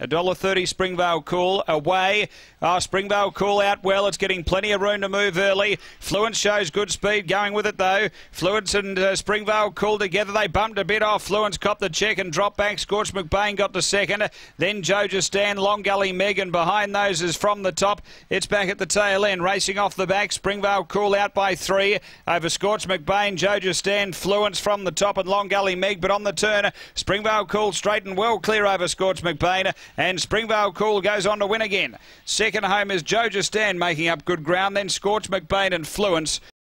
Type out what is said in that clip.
$1.30 Springvale Cool away. Oh, Springvale Cool out well. It's getting plenty of room to move early. Fluence shows good speed going with it though. Fluence and uh, Springvale Cool together. They bumped a bit off. Fluence copped the check and dropped back. Scorch McBain got to second. Then Joja Stan, Long Gully Megan behind those is from the top. It's back at the tail end. Racing off the back. Springvale Cool out by three over Scorch McBain. Joja Stan, Fluence from the top and Long Gully Meg. But on the turn, Springvale Cool straight and well clear over Scorch McBain. And Springvale Cool goes on to win again. Second home is Joja Stan making up good ground. Then Scorch McBain and Fluence.